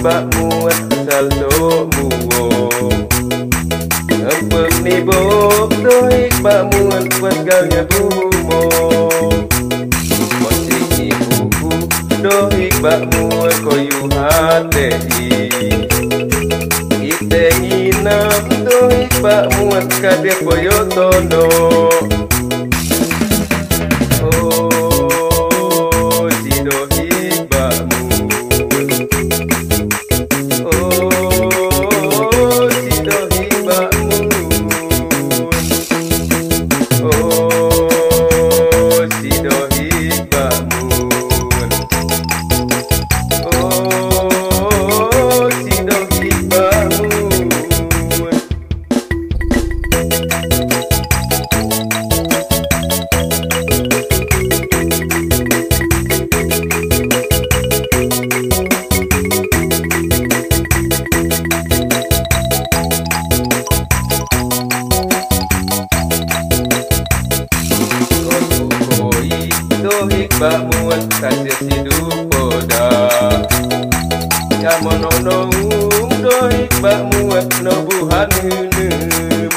bak muat saldo muo Empek ni bok doik bak muat buat gaunya bumo do ikba mua ko yu hate i ite ina do ikba mua kade ko yo tono abun kase sidu poda ya monono do ikba muwe no buhan hunem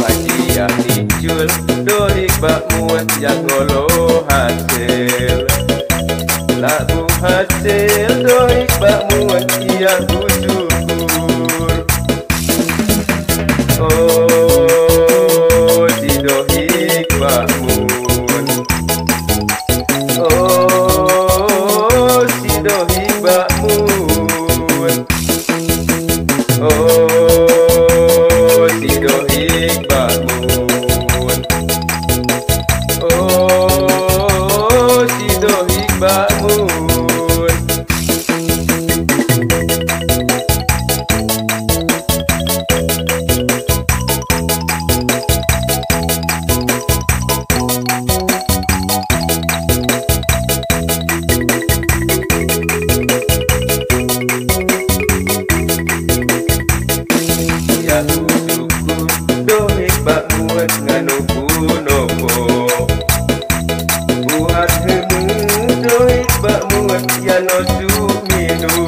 pati ya ijul do ikba muwe ya golo hasil la bu hasil do ikba muwe ya kudu you not do me no